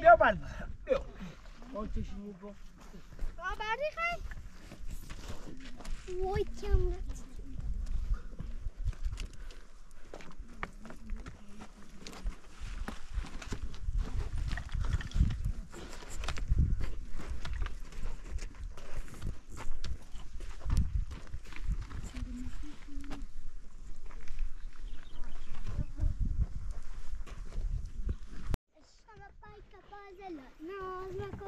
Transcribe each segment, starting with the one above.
بیا بند بیا آتشی با بردی خواهی وای ناز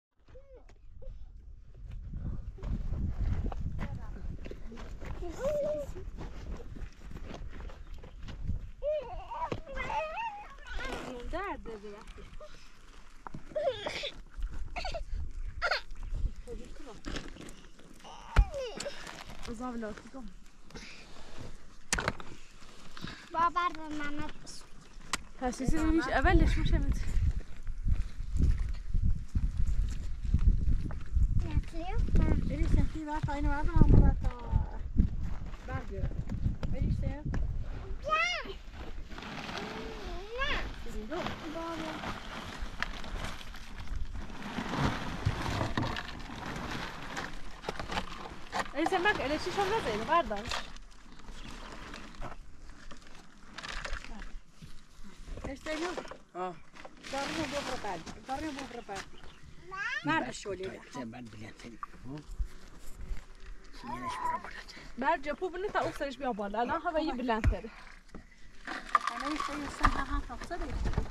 رسمونه دی؟ درد داده وقتی زاولاتی کن باور به محمد حساسی ببینیش اولش میشه مت یکلیو بری سختی وقت اینو وقت هم وقت بعد بیارم بری سه نه E sen bak öyle şiş olmaz öyle pardon. Este eu. Ah. Dar nu vou prepar. Dar nu vou. Nerede şöyle? Ben bilen seni. Berce bu bunu da uluslararası bir haberler. Lan havayı bilentleri. Ama işte insan daha hafta da işte.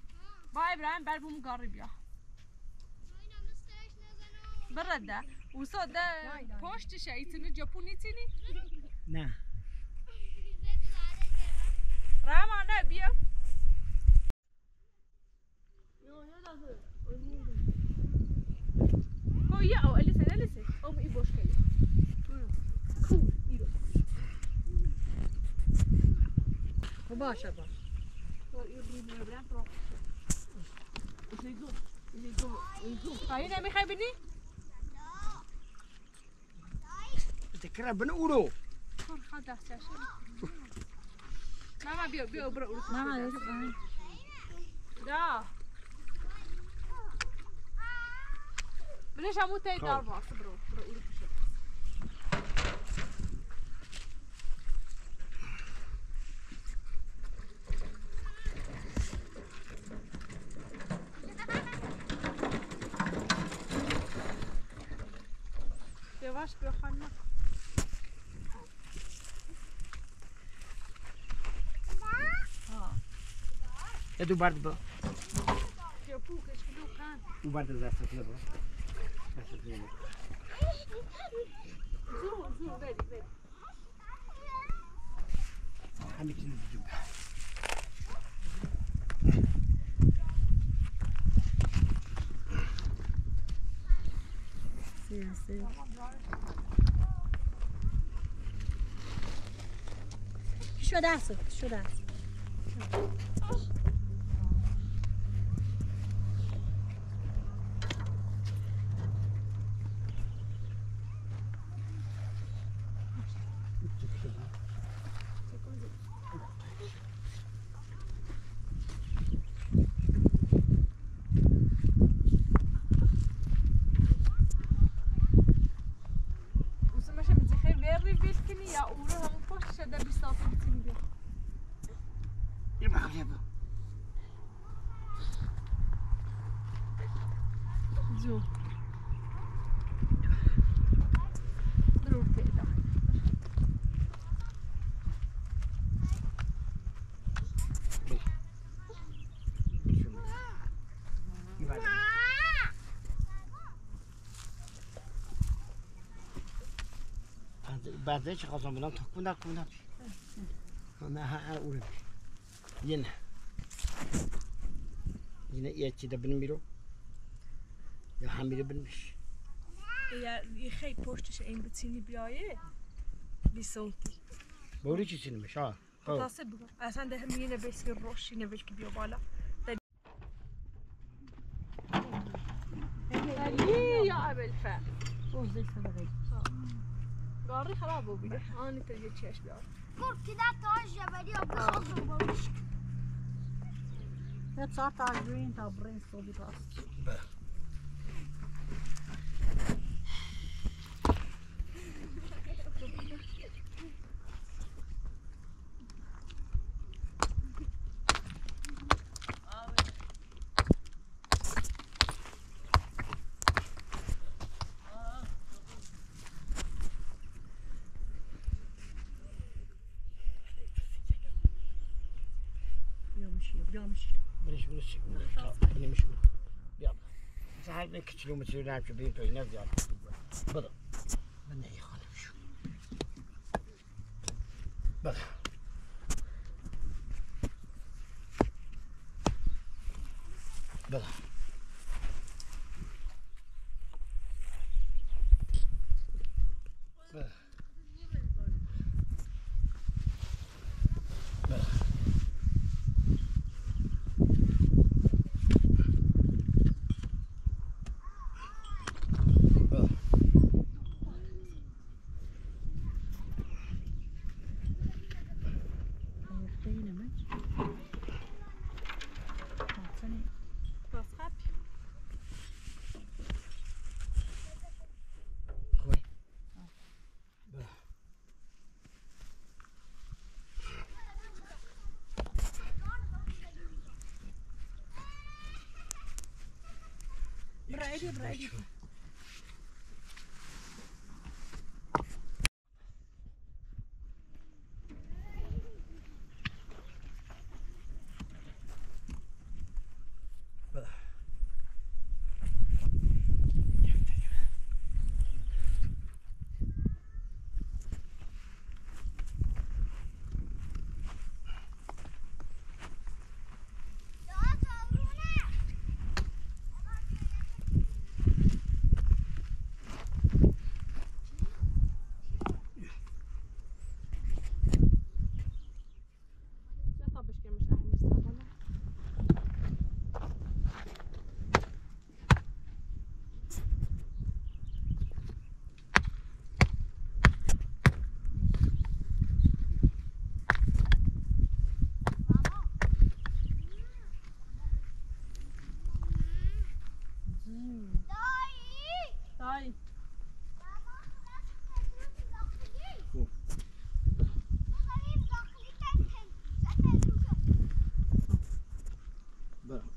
با ابراهیم بر بوم گاری بیا برده وصل ده پشتش ایتونی جپونی تینی نه رحمان نه بیا هو او اليسا اليسا او اي بوش كلي باشه باش Fajne, Michał, byli? Ty krabben uro. Mama, bio, bio, bro. Mama, jest. Da. moeten amu tej dalmas, bro. Bro. Aç bir hanım. É do bar de Bão. O Pucas, que deu canto. O bar das Aças de Bão. Aças de Bão. Zoom, zoom, very, very. I'm a kid of you. Yes, yes. chorar, Sophie, chorar. بعد چه خواستم بودم تا کندم کندم نه ها اون yine yineiyetçi de benim biri ya hamile bilmiş اگر یه خیلی پشتش این بتینی بیایه 20 سانتی böyle çizilmiş ha ha تاسه بگم اصلا ده میینه بیس که روشی نوش که بیا بالا یا ابل فر اوزه خراب بود بیده آنی تو یه چش بیار. Korku da taş jebeli o kızıl olmuş. نه ساعت عشرين تا برين صوبي راس بيمشي Yanlış. Biliş biliş. Biliş biliş. Ya. Sen hep ne küçülüğümü sürdüm. Benim toyu ne ziyaret. Bıdım. брайди, брайди.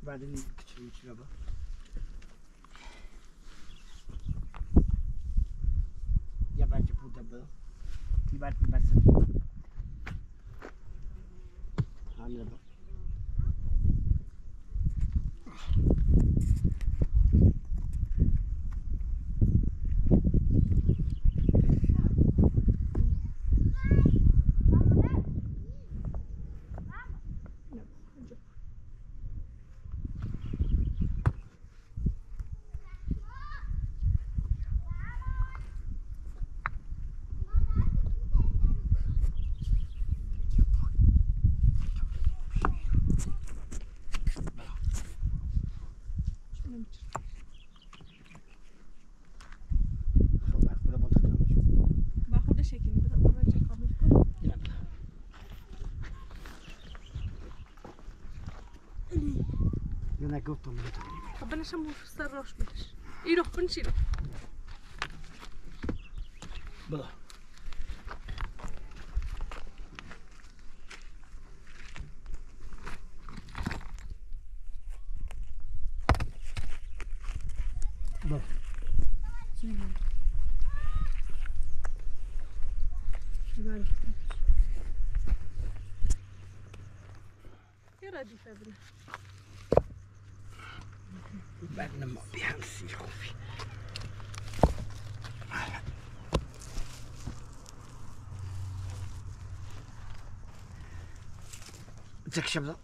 Verdiğin küçük bir kilo bak. Ya bence burada bu. Biber biber satıyor. Hamile bak. أنا قلت له ربنا شمو في السراش باش يروح بنشيله بلا بلا يا راجل 接受不？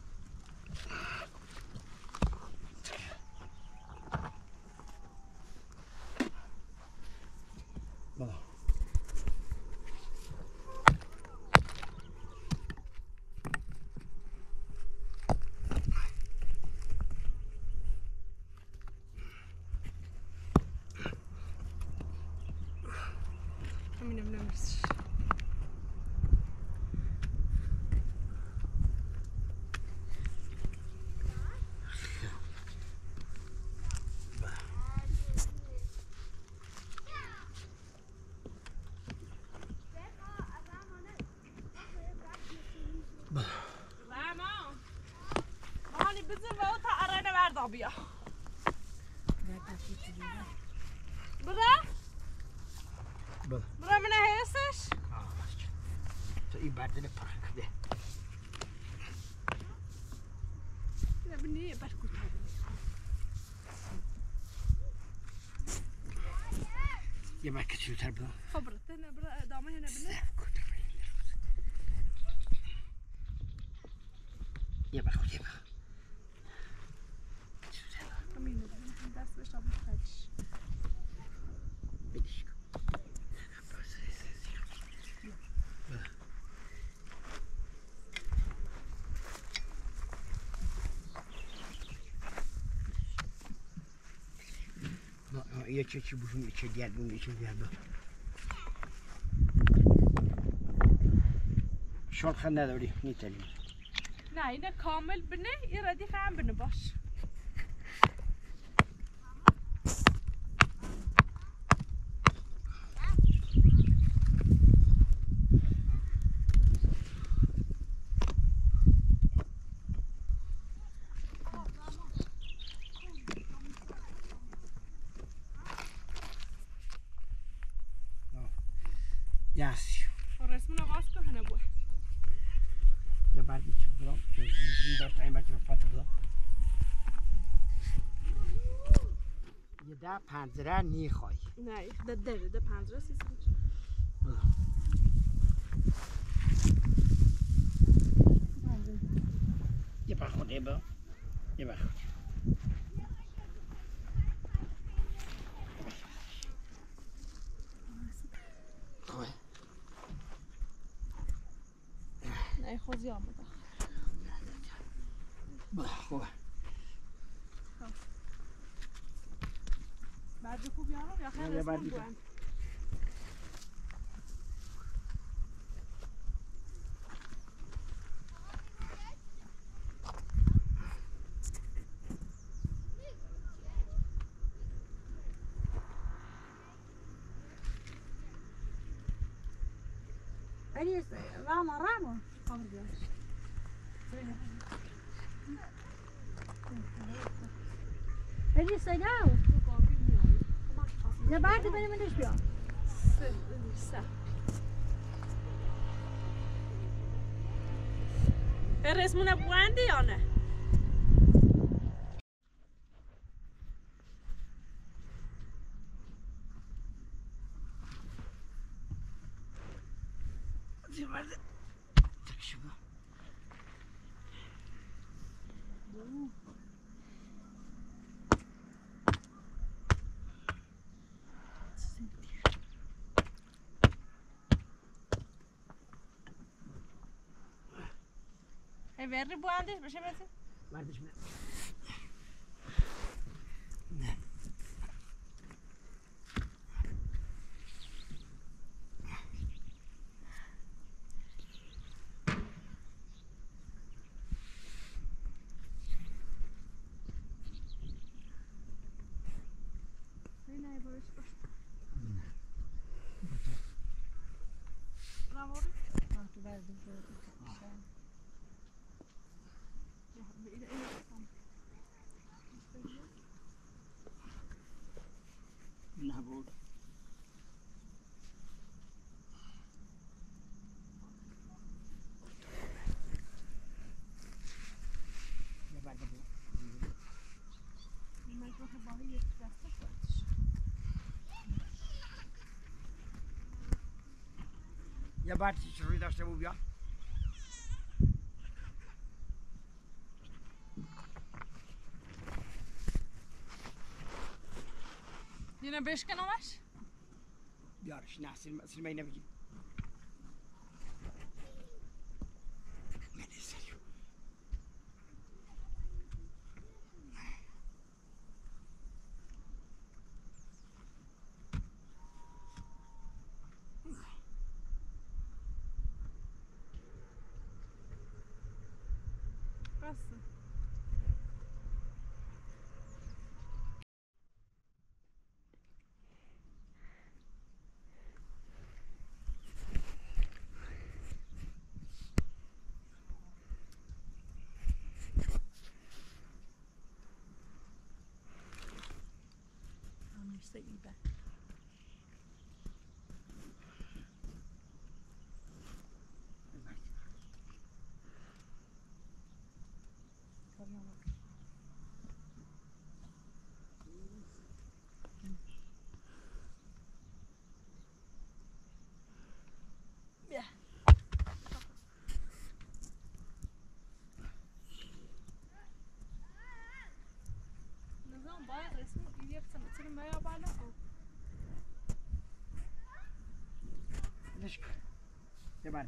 برا برا برا من هيسش تقيب بعدين برك ده لا بني بركو يا ما كنت شو خبرت أنا برا دامه هنا بنا يا بركو يا بركو beş abla kaç. بدیش کن یه چه چی بشون یه چه گردون یه چه گردون شلخه نداری می‌تونی Ne yine kamil bine, iradi hem bine baş. یاسی ده پنجره نیخوای. Ne, de deri de pencere sesi. یه بخور یه با یه خوبه. Ne, خوزی آمده. با خوبه. Bah, du coup, on va. Ya بعد benim önüş bir Se- se. E resmine bu verri bu andes, başa versin. Vardır mı? Very nice, Ja bardziej się da się mówiła. Dina börskan annars? Björk, nej, sin, sin mig när vi itirim bayağı bağlı. ليش یه بار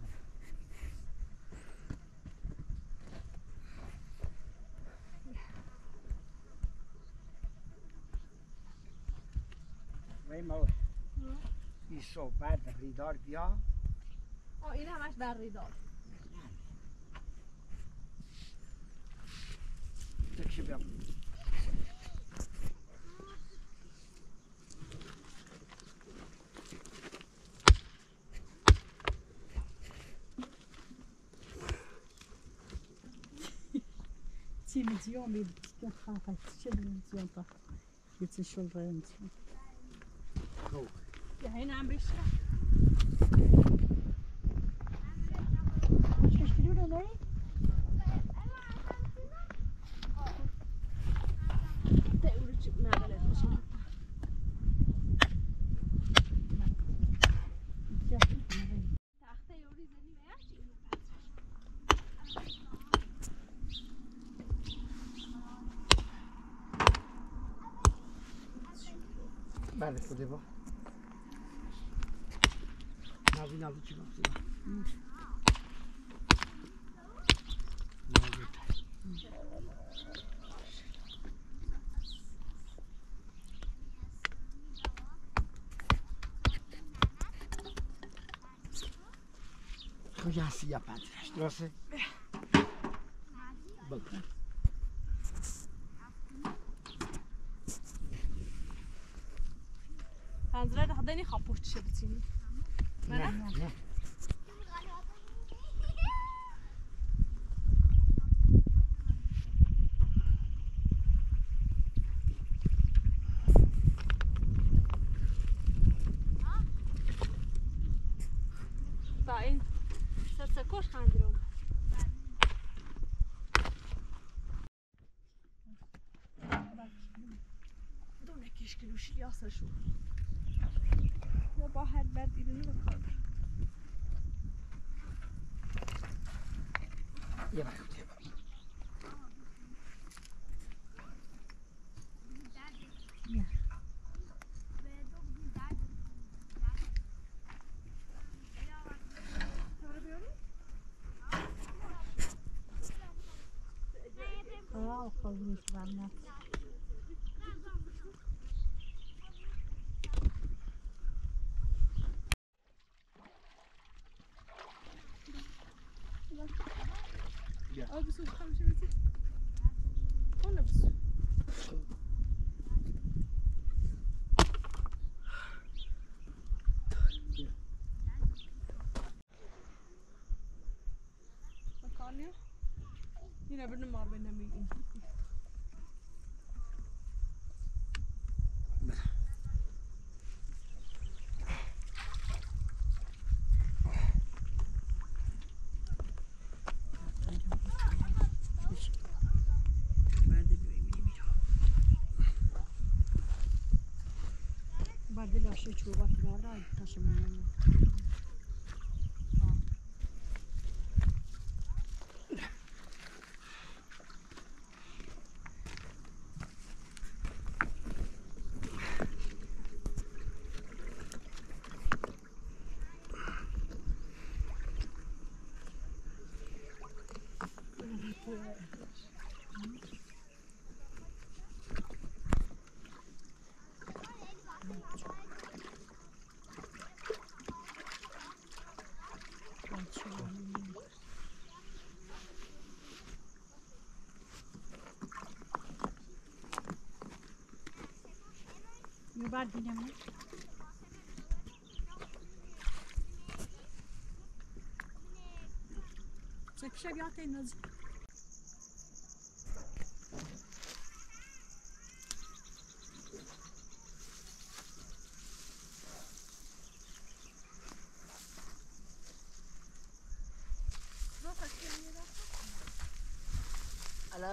وای مو این صحبت ریدار بیا آه این همش برقی دار. تي مزيون يبدل خاطر تشد مزيون طاح كي تنشوف مزيون يا عيني عم بيشرح بله خوده با نازی نازی چی گفتی با نازی. کجا هستی یا پنجرش درسته؟ بکن شفتي شابتيني نعم نعم طاين سرسكوش خاندروم دونك يشكلوا شي ياسر شوف Coba herbert ürünü bakalım. Yemek yok musun? Hamşe bizi. Ona mısın? Yine benim abimle miyim? var böyle aşağı çuğu bak. Nerede. আবার দিলাম Przebiatej na لا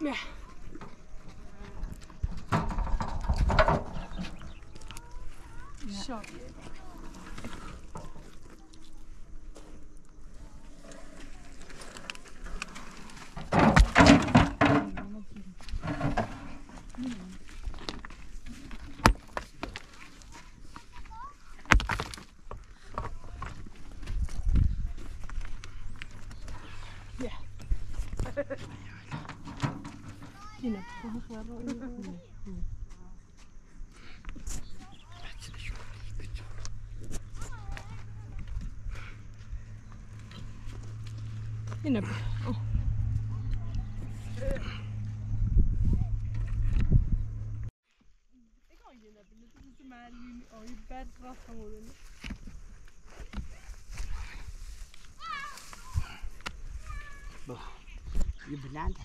Yeah. Oh, you bad bakalım onu. Bak. You blind.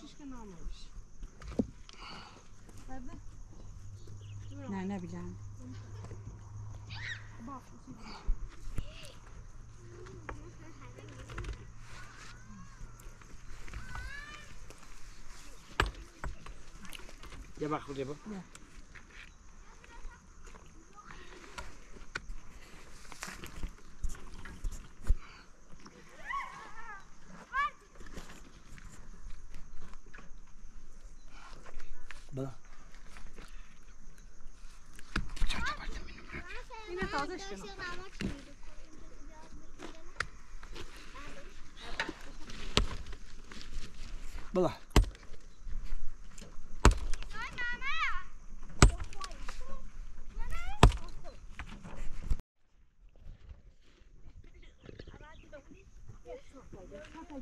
Küçükken almamış. Nerede? Nerede bilen? Bak, bu şey. Ya bak buraya bak. Bak.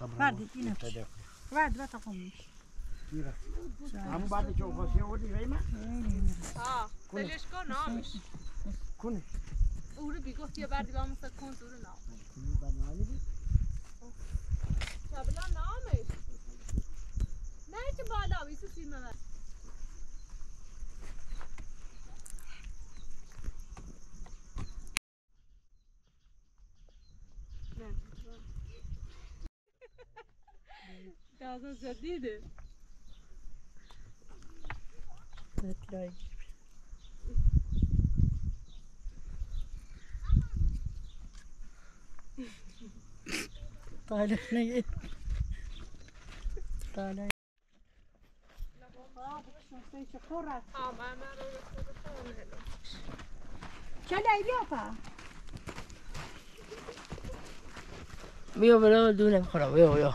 Verdi, yine. Verdi ve takılmış. Yürü. Şöyle. Ama bari çok basıyor o değil mi? Ha, Selişko ne almış? Kuni. Uru bir gott jag bärde var massa kontoren av. Kuni bana ne? Kablan ne almış? Ne için bağlı abi? Su silme ver. När du får ta ner då. Kelle bیا pa. بیا بالا دونه بخورم بیا بیا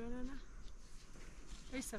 banana. Et ça.